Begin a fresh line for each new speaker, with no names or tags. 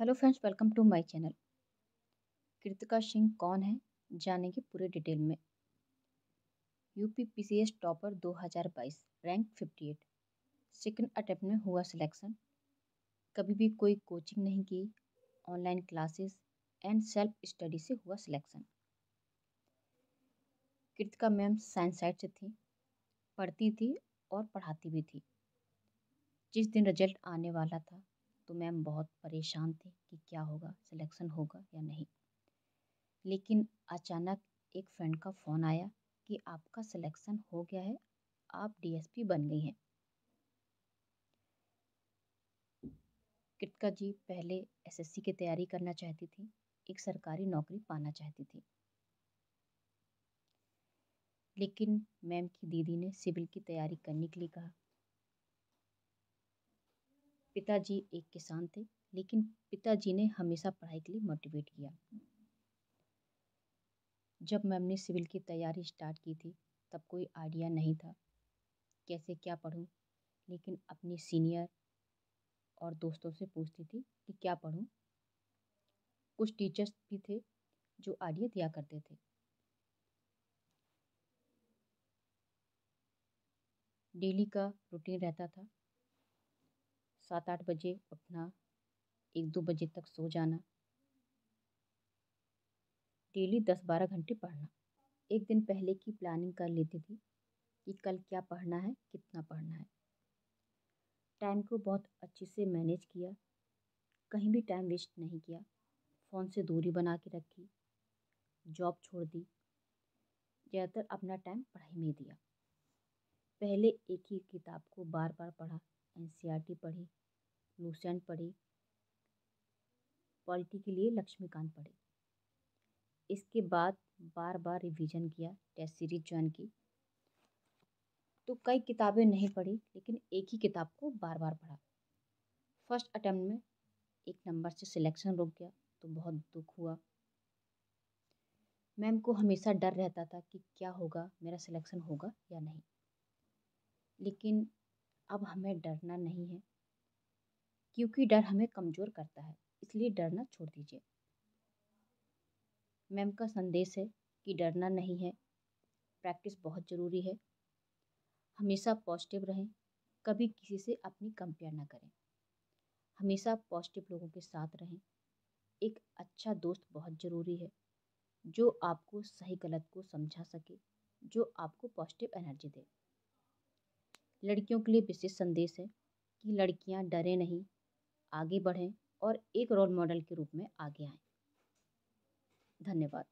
Hello friends welcome to my channel Kritika Singh कौन है, जानेंगे पूरे डिटेल में। UP PCS topper 2022 rank 58 second attempt में हुआ सिलेक्शन कभी भी कोई कोचिंग नहीं की online classes and self study से हुआ selection Kritika ma'am science side से थी, पढ़ती थी और पढ़ाती भी थी। जिस दिन रिज़ल्ट आने वाला था तो मैम बहुत परेशान थे कि क्या होगा सिलेक्शन होगा या नहीं। लेकिन अचानक एक फ्रेंड का फ़ोन आया कि आपका सिलेक्शन हो गया है, आप डीएसपी बन गई हैं। कृतिका जी पहले एसएससी की तैयारी करना चाहती थी, एक सरकारी नौकरी पाना चाहती थी। लेकिन मैम की दीदी ने सिविल की तैयारी करने के लिए कहा पिताजी एक किसान थे, लेकिन पिताजी ने हमेशा पढ़ाई के लिए मोटिवेट किया। जब मैम ने सिविल की तैयारी स्टार्ट की थी, तब कोई आइडिया नहीं था कैसे क्या पढ़ूं, लेकिन अपने सीनियर और दोस्तों से पूछती थी कि क्या पढ़ूं। कुछ टीचर्स भी थे जो आइडिया दिया करते थे। डेली का रूटीन रहता था। सात आठ बजे उठना एक दो बजे तक सो जाना। डेली दस बारह घंटे पढ़ना। एक दिन पहले की प्लानिंग कर लेती थी कि कल क्या पढ़ना है, कितना पढ़ना है। टाइम को बहुत अच्छे से मैनेज किया। कहीं भी टाइम वेस्ट नहीं किया। फ़ोन से दूरी बना के रखी। जॉब छोड़ दी। ज़्यादातर अपना टाइम पढ़ाई में दिया। पहले एक ही किताब को बार बार पढ़ा। एन पढ़ी लूसेंट पढ़ी, पॉलिटी के लिए लक्ष्मीकांत पढ़ी। इसके बाद बार बार रिवीजन किया टेस्ट सीरीज़ ज्वाइन की। तो कई किताबें नहीं पढ़ी, लेकिन एक ही किताब को बार बार पढ़ा। फ़र्स्ट अटैम्प्ट में एक नंबर से सिलेक्शन रुक गया तो बहुत दुख हुआ। मैम को हमेशा डर रहता था कि क्या होगा, मेरा सिलेक्शन होगा या नहीं। लेकिन अब हमें डरना नहीं है, क्योंकि डर हमें कमज़ोर करता है, इसलिए डरना छोड़ दीजिए। मैम का संदेश है कि डरना नहीं है, प्रैक्टिस बहुत ज़रूरी है। हमेशा पॉजिटिव रहें, कभी किसी से अपनी कंपेयर ना करें। हमेशा पॉजिटिव लोगों के साथ रहें, एक अच्छा दोस्त बहुत ज़रूरी है, जो आपको सही गलत को समझा सके, जो आपको पॉजिटिव एनर्जी दे। लड़कियों के लिए विशेष संदेश है कि लड़कियाँ डरें नहीं, आगे बढ़ें और एक रोल मॉडल के रूप में आगे आएँ। धन्यवाद।